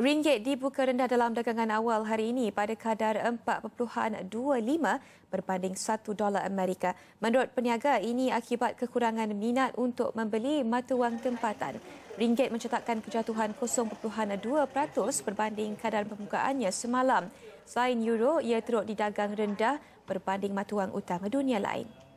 Ringgit dibuka rendah dalam dagangan awal hari ini pada kadar 4.25 berbanding 1 dolar Amerika. Menurut peniaga, ini akibat kekurangan minat untuk membeli mata wang tempatan. Ringgit mencetakkan kejatuhan 0.2% berbanding kadar pembukaannya semalam. Selain euro, ia turut didagang rendah berbanding mata wang utama dunia lain.